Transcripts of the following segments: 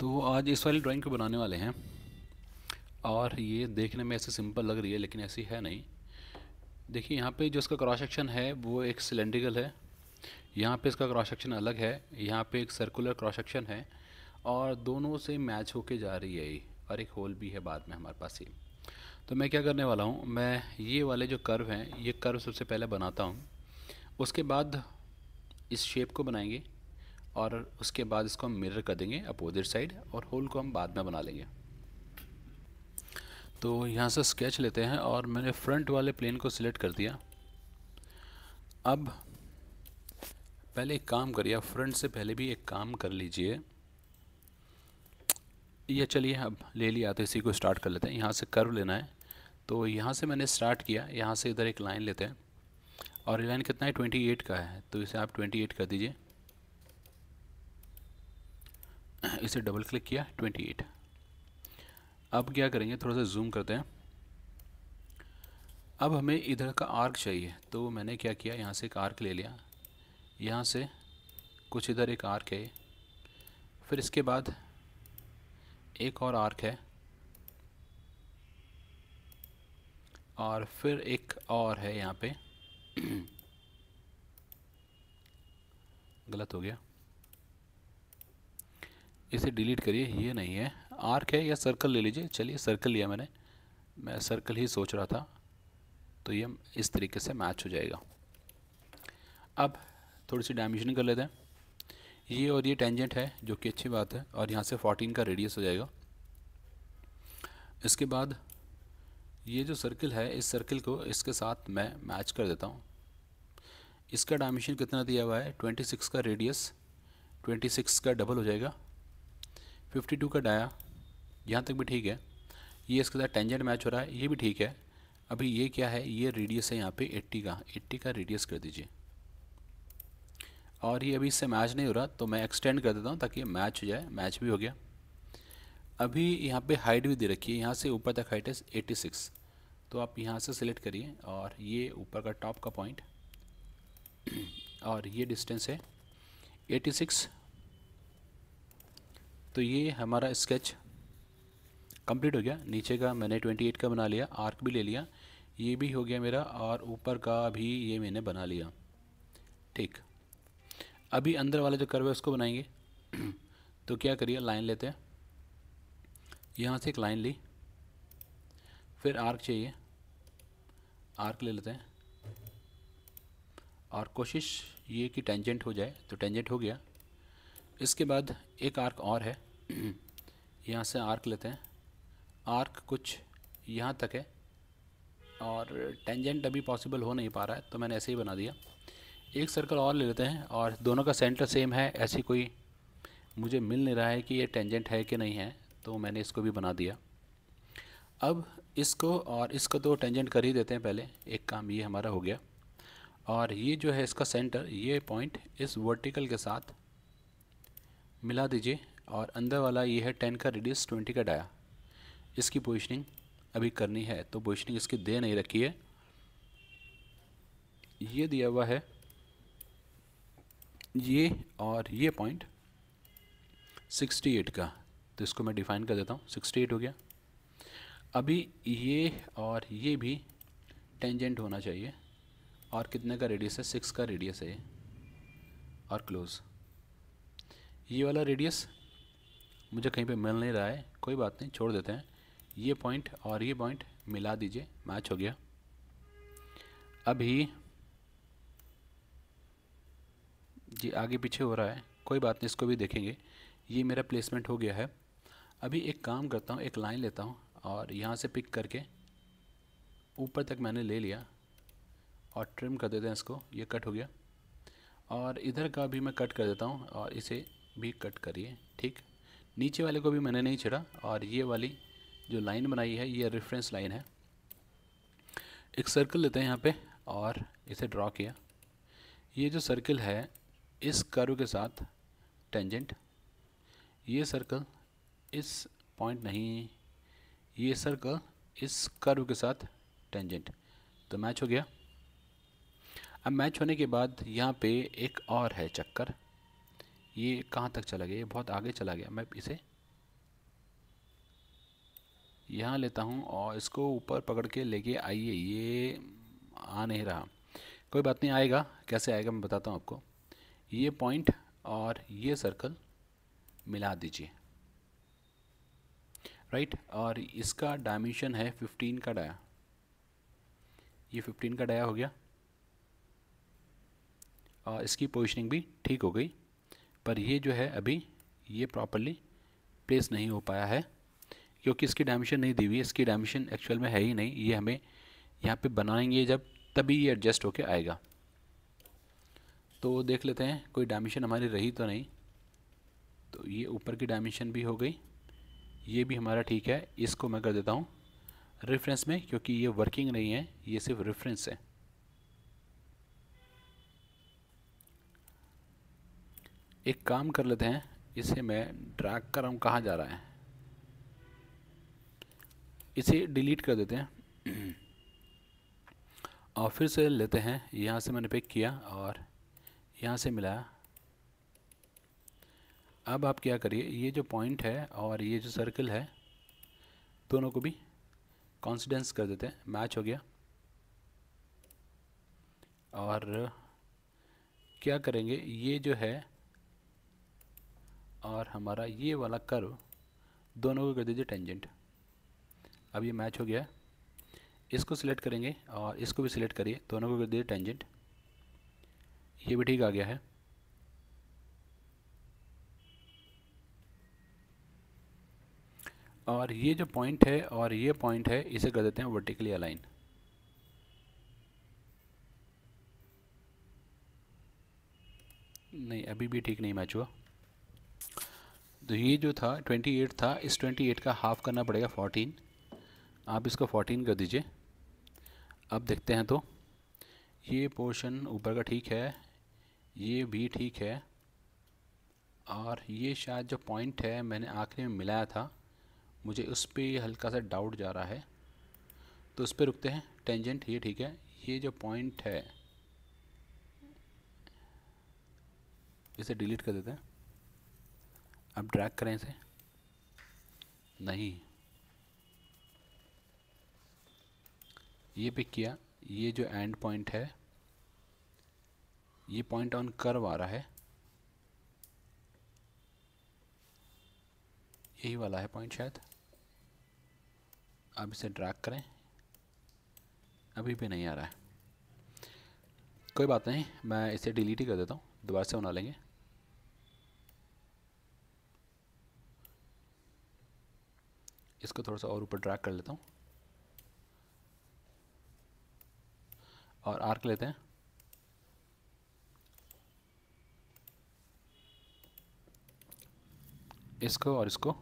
तो आज इस वाली ड्राइंग को बनाने वाले हैं। और ये देखने में ऐसे सिंपल लग रही है, लेकिन ऐसी है नहीं। देखिए, यहाँ पे जो इसका क्रॉस सेक्शन है, वो एक सिलेंड्रिकल है। यहाँ पे इसका क्रॉस सेक्शन अलग है। यहाँ पे एक सर्कुलर क्रॉस सेक्शन है। और दोनों से मैच होके जा रही है ये। और एक होल भी है बाद में हमारे पास ये। तो मैं क्या करने वाला हूँ? मैं ये वाले जो कर्व हैं, ये कर्व सबसे पहले बनाता हूँ। उसके बाद इस शेप को बनाएँगे। और उसके बाद इसको हम मिरर कर देंगे अपोजिट साइड और होल को हम बाद में बना लेंगे। तो यहाँ से स्केच लेते हैं और मैंने फ्रंट वाले प्लेन को सिलेक्ट कर दिया। अब पहले एक काम करिए फ्रंट से पहले भी एक काम कर लीजिए। ये चलिए, अब ले लिया तो इसी को स्टार्ट कर लेते हैं। यहाँ से कर्व लेना है। तो यहाँ से मैंने स्टार्ट किया। यहाँ से इधर एक लाइन लेते हैं। और लाइन कितना है? ट्वेंटी एट का है। तो इसे आप ट्वेंटी एट कर दीजिए। इसे डबल क्लिक किया 28 अब क्या करेंगे? थोड़ा सा जूम करते हैं। अब हमें इधर का आर्क चाहिए। तो मैंने क्या किया? यहाँ से एक आर्क ले लिया। यहाँ से कुछ इधर एक आर्क है। फिर इसके बाद एक और आर्क है। और फिर एक और है यहाँ पे। गलत हो गया। इसे डिलीट करिए, ये नहीं है। आर्क है या सर्कल ले लीजिए। चलिए, सर्कल लिया मैंने। मैं सर्कल ही सोच रहा था तो ये इस तरीके से मैच हो जाएगा। अब थोड़ी सी डायमेंशन कर लेते हैं। ये और ये टेंजेंट है, जो कि अच्छी बात है, और यहाँ से 14 का रेडियस हो जाएगा। इसके बाद ये जो सर्कल है, इस सर्कल को इसके साथ मैं मैच कर देता हूँ। इसका डायमेंशन कितना दिया हुआ है? 26 का रेडियस 26 का डबल हो जाएगा। 52 का डाया, यहाँ तक भी ठीक है। ये इसके साथ टेंजेंट मैच हो रहा है, ये भी ठीक है। अभी ये क्या है, ये रेडियस है यहाँ पे 80 का 80 का रेडियस कर दीजिए। और ये अभी इससे मैच नहीं हो रहा तो मैं एक्सटेंड कर देता हूँ ताकि मैच हो जाए मैच भी हो गया। अभी यहाँ पे हाइट भी दे रखी है, यहाँ से ऊपर तक हाइट है 86 तो आप यहाँ से सिलेक्ट करिए और ये ऊपर का टॉप का पॉइंट और ये डिस्टेंस है 86 तो ये हमारा स्केच कंप्लीट हो गया। नीचे का मैंने 28 का बना लिया आर्क भी ले लिया। ये भी हो गया मेरा और ऊपर का भी ये मैंने बना लिया। ठीक। अभी अंदर वाला जो कर्व है उसको बनाएँगे। तो क्या करिए लाइन लेते हैं। यहाँ से एक लाइन ली। फिर आर्क चाहिए। आर्क ले लेते हैं। और कोशिश ये कि टेंजेंट हो जाए। तो टेंजेंट हो गया। इसके बाद एक आर्क और है। यहाँ से आर्क लेते हैं। आर्क कुछ यहाँ तक है और टेंजेंट अभी पॉसिबल हो नहीं पा रहा है तो मैंने ऐसे ही बना दिया। एक सर्कल और ले लेते हैं और दोनों का सेंटर सेम है, ऐसी कोई मुझे मिल नहीं रहा है कि ये टेंजेंट है कि नहीं है तो मैंने इसको भी बना दिया। अब इसको और इसको तो टेंजेंट कर ही देते हैं पहले, एक काम ये हमारा हो गया। और ये जो है इसका सेंटर ये पॉइंट इस वर्टिकल के साथ मिला दीजिए। और अंदर वाला ये है टेन का रेडियस ट्वेंटी का डाया इसकी पोजिशनिंग अभी करनी है तो पोजिशनिंग इसकी दे नहीं रखी है। ये दिया हुआ है ये और ये पॉइंट 68 का। तो इसको मैं डिफ़ाइन कर देता हूँ 68 हो गया। अभी ये और ये भी टेंजेंट होना चाहिए और कितने का रेडियस है? सिक्स का रेडियस है ये और क्लोज़ ये वाला रेडियस मुझे कहीं पे मिल नहीं रहा है, कोई बात नहीं, छोड़ देते हैं। ये पॉइंट और ये पॉइंट मिला दीजिए मैच हो गया। अभी, जी, आगे पीछे हो रहा है, कोई बात नहीं, इसको भी देखेंगे। ये मेरा प्लेसमेंट हो गया है। अभी एक काम करता हूँ, एक लाइन लेता हूँ और यहाँ से पिक करके ऊपर तक मैंने ले लिया और ट्रिम कर देते हैं इसको। ये कट हो गया। और इधर का भी मैं कट कर देता हूँ और इसे भी कट करिए, ठीक? नीचे वाले को भी मैंने नहीं छेड़ा, और ये वाली जो लाइन बनाई है, ये रेफरेंस लाइन है। एक सर्कल लेते हैं यहाँ पे, और इसे ड्रॉ किया। ये जो सर्कल है, इस कर्व के साथ टेंजेंट ये सर्कल इस पॉइंट नहीं, ये सर्कल इस कर्व के साथ टेंजेंट तो मैच हो गया। अब मैच होने के बाद यहाँ पे एक और है चक्कर। ये कहाँ तक चला गया? ये बहुत आगे चला गया। मैं इसे यहाँ लेता हूँ और इसको ऊपर पकड़ के लेके आइए। ये आ नहीं रहा। कोई बात नहीं, आएगा। कैसे आएगा मैं बताता हूँ आपको। ये पॉइंट और ये सर्कल मिला दीजिए। राइट? और इसका डायमेंशन है 15 का डाया। ये 15 का डाया हो गया। और इसकी पोजिशनिंग भी ठीक हो गई। पर ये जो है अभी ये प्रॉपरली प्लेस नहीं हो पाया है, क्योंकि इसकी डायमेंशन नहीं दी हुई है। इसकी डायमेंशन एक्चुअल में है ही नहीं। ये हमें यहाँ पे बनाएँगे जब, तभी ये एडजस्ट होके आएगा। तो देख लेते हैं, कोई डायमेंशन हमारी रही तो नहीं। तो ये ऊपर की डायमेंशन भी हो गई। ये भी हमारा ठीक है। इसको मैं कर देता हूँ रेफरेंस में, क्योंकि ये वर्किंग नहीं है, ये सिर्फ़ रेफरेंस है। एक काम कर लेते हैं, इसे मैं ड्रैग कर रहा हूँ, कहाँ जा रहा है? इसे डिलीट कर देते हैं। और फिर से लेते हैं, यहाँ से मैंने पिक किया और यहाँ से मिलाया अब आप क्या करिए, ये जो पॉइंट है और ये जो सर्कल है, दोनों को भी कॉन्सिडेंस कर देते हैं। मैच हो गया। और क्या करेंगे, ये जो है और हमारा ये वाला कर्व दोनों को कर दीजिए टेंजेंट अब ये मैच हो गया। इसको सिलेक्ट करेंगे और इसको भी सिलेक्ट करिए, दोनों को कर दीजिए टेंजेंट ये भी ठीक आ गया है। और ये जो पॉइंट है और ये पॉइंट है, इसे कर देते हैं वर्टिकली अलाइन नहीं, अभी भी ठीक नहीं मैच हुआ। तो ये जो था 28 था, इस 28 का हाफ़ करना पड़ेगा 14 आप इसको 14 कर दीजिए। अब देखते हैं तो ये पोर्शन ऊपर का ठीक है, ये भी ठीक है, और ये शायद जो पॉइंट है, मैंने आखिरी में मिलाया था, मुझे उस पर हल्का सा डाउट जा रहा है। तो उस पर रुकते हैं टेंजेंट ये ठीक है, ये जो पॉइंट है, इसे डिलीट कर देते हैं। अब ड्रैग करें इसे। नहीं। ये पिक किया। ये जो एंड पॉइंट है, ये पॉइंट ऑन कर्व आ रहा है। यही वाला है पॉइंट शायद। अब इसे ड्रैग करें। अभी भी नहीं आ रहा है। कोई बात नहीं, मैं इसे डिलीट ही कर देता हूँ। दोबारा से बना लेंगे। इसको थोड़ा सा और ऊपर ड्रैग कर लेता हूँ। और आर्क लेते हैं। इसको और इसको।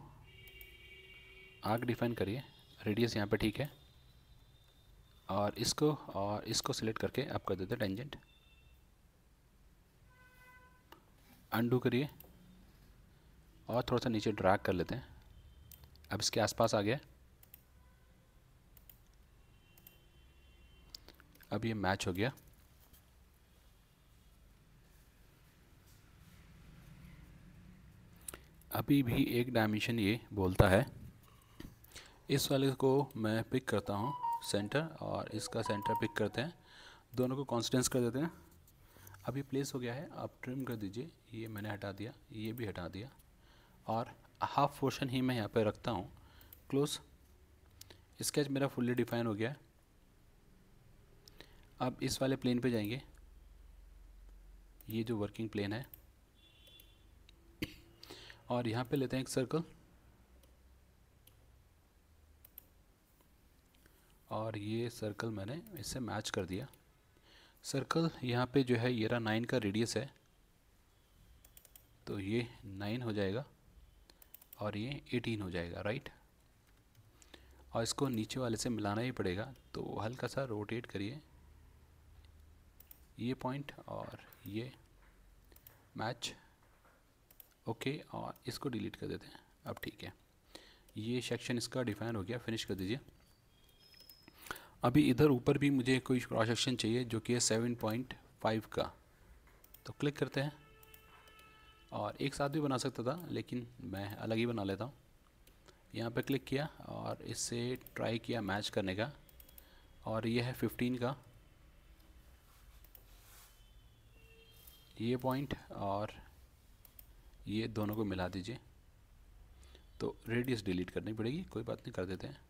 आर्क डिफाइन करिए। रेडियस यहाँ पे ठीक है। और इसको और इसको सिलेक्ट करके आप कर देते टेंजेंट अंडू करिए। और थोड़ा सा नीचे ड्रैग कर लेते हैं। अब इसके आसपास आ गया अब ये मैच हो गया। अभी भी एक डायमेंशन ये बोलता है। इस वाले को मैं पिक करता हूँ सेंटर और इसका सेंटर पिक करते हैं। दोनों को कॉन्सिडेंस कर देते हैं। अभी प्लेस हो गया है, आप ट्रिम कर दीजिए। ये मैंने हटा दिया, ये भी हटा दिया। और हाफ़ पोर्शन ही मैं यहाँ पे रखता हूँ। क्लोज स्केच मेरा फुल्ली डिफाइन हो गया। अब इस वाले प्लेन पे जाएँगे। ये जो वर्किंग प्लेन है। और यहाँ पे लेते हैं एक सर्कल और ये सर्कल मैंने इससे मैच कर दिया। सर्कल यहाँ पे जो है येरा नाइन का रेडियस है। तो ये नाइन हो जाएगा। और ये एटीन हो जाएगा राइट और इसको नीचे वाले से मिलाना ही पड़ेगा तो हल्का सा रोटेट करिए। ये पॉइंट और ये मैच ओके और इसको डिलीट कर देते हैं। अब ठीक है। ये सेक्शन इसका डिफाइन हो गया फिनिश कर दीजिए। अभी इधर ऊपर भी मुझे कोई क्रॉस सेक्शन चाहिए, जो कि है सेवन पॉइंट फाइव का। तो क्लिक करते हैं। और एक साथ भी बना सकता था, लेकिन मैं अलग ही बना लेता हूँ। यहाँ पे क्लिक किया और इससे ट्राई किया मैच करने का, और ये है 15 का। ये पॉइंट और ये दोनों को मिला दीजिए। तो रेडियस डिलीट करनी पड़ेगी, कोई बात नहीं, कर देते हैं।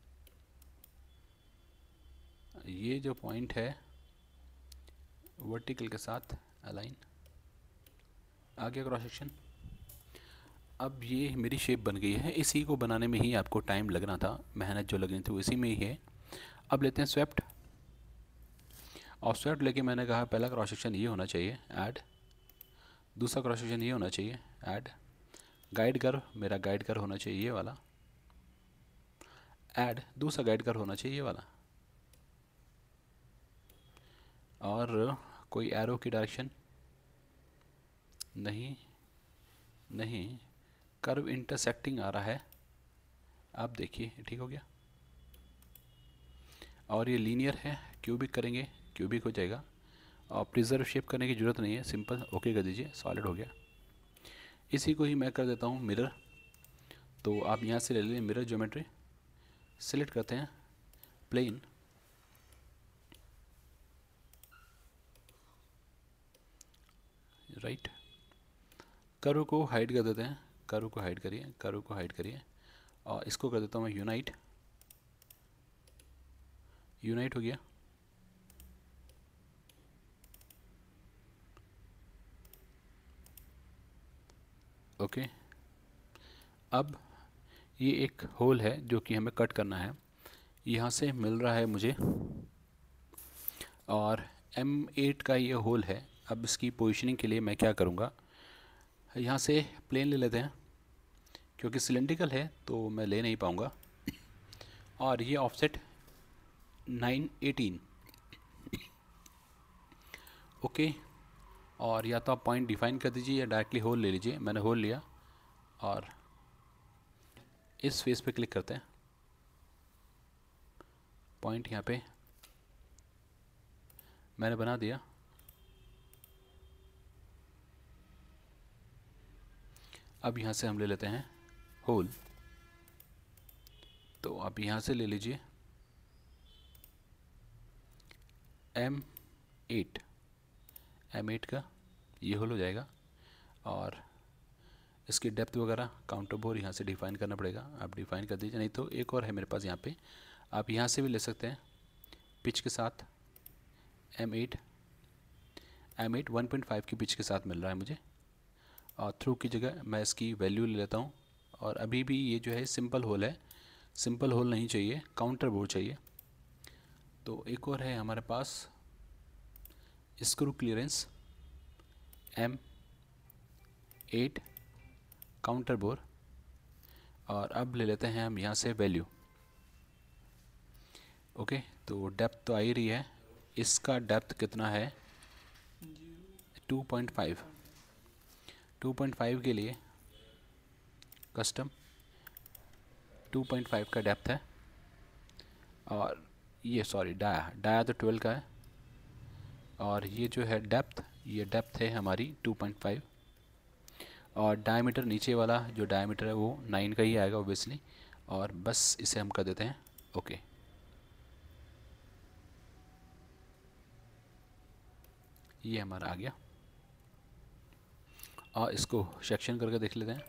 ये जो पॉइंट है वर्टिकल के साथ अलाइन आगे क्रॉस सेक्शन। अब ये मेरी शेप बन गई है। इसी को बनाने में ही आपको टाइम लगना था। मेहनत जो लगनी थी वो इसी में ही है। अब लेते हैं स्वेप्ट और स्वेप्ट लेके मैंने कहा पहला क्रॉस सेक्शन ये होना चाहिए। ऐड दूसरा क्रॉस सेक्शन ये होना चाहिए। ऐड गाइड कर। मेरा गाइड कर होना चाहिए ये वाला। ऐड दूसरा गाइड कर होना चाहिए ये वाला। और कोई एरो की डायरेक्शन नहीं नहीं कर्व इंटरसेक्टिंग आ रहा है। आप देखिए, ठीक हो गया? और ये लीनियर है क्यूबिक करेंगे क्यूबिक हो जाएगा। और प्रिजर्व शेप करने की ज़रूरत नहीं है सिंपल ओके कर दीजिए सॉलिड हो गया। इसी को ही मैं कर देता हूँ मिरर तो आप यहाँ से ले लीजिए मिरर ज्योमेट्री सेलेक्ट करते हैं प्लेन राइट करो को हाइड कर देते हैं। करो को हाइड करिए, करो को हाइड करिए। और इसको कर देता हूँ मैं यूनाइट यूनाइट हो गया। ओके अब ये एक होल है जो कि हमें कट करना है। यहाँ से मिल रहा है मुझे। और M8 का ये होल है। अब इसकी पोजीशनिंग के लिए मैं क्या करूँगा? यहाँ से प्लेन ले लेते हैं, क्योंकि सिलेंड्रिकल है तो मैं ले नहीं पाऊँगा। और ये ऑफसेट 918 ओके और या तो आप पॉइंट डिफाइन कर दीजिए या डायरेक्टली होल ले लीजिए, मैंने होल लिया, और इस फेस पे क्लिक करते हैं। पॉइंट यहाँ पे मैंने बना दिया। अब यहाँ से हम ले लेते हैं होल। तो आप यहाँ से ले लीजिए। M eight. एम एट का ये होल हो जाएगा और इसकी डेप्थ वगैरह काउंटर बोर यहाँ से डिफ़ाइन करना पड़ेगा। आप डिफ़ाइन कर दीजिए, नहीं तो एक और है मेरे पास यहाँ पे। आप यहाँ से भी ले सकते हैं पिच के साथ M eight. M eight one point five की पिच के साथ मिल रहा है मुझे। थ्रू की जगह मैं इसकी वैल्यू ले लेता हूँ। और अभी भी ये जो है सिंपल होल है। सिंपल होल नहीं चाहिए, काउंटर बोर्ड चाहिए। तो एक और है हमारे पास screw clearance, M eight counter bore और अब ले लेते हैं हम यहाँ से वैल्यू। ओके तो डेप्थ तो आ ही रही है। इसका डेप्थ कितना है? 2.5 2.5 के लिए कस्टम 2.5 का डेप्थ है। और ये, सॉरी, डाया डाया तो 12 का है। और ये जो है डेप्थ, ये डेप्थ है हमारी 2.5 और डायमीटर नीचे वाला जो डायमीटर है वो 9 का ही आएगा ओबियसली और बस इसे हम कर देते हैं। ओके। ये हमारा आ गया। और इसको सेक्शन करके देख लेते हैं।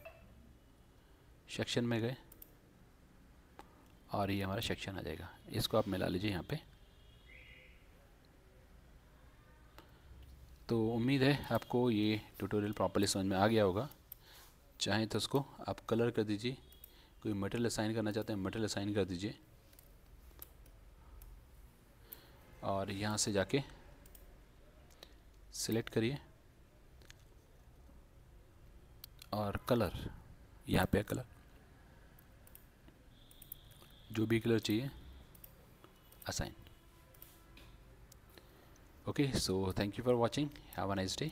सेक्शन में गए। और ये हमारा सेक्शन आ जाएगा। इसको आप मिला लीजिए यहाँ पे। तो उम्मीद है आपको ये ट्यूटोरियल प्रॉपरली समझ में आ गया होगा। चाहें तो उसको आप कलर कर दीजिए। कोई मटेरियल असाइन करना चाहते हैं मटेरियल असाइन कर दीजिए। और यहाँ से जाके सिलेक्ट करिए। और कलर, यहाँ पे कलर। जो भी कलर चाहिए assign okay so thank you for watching have a nice day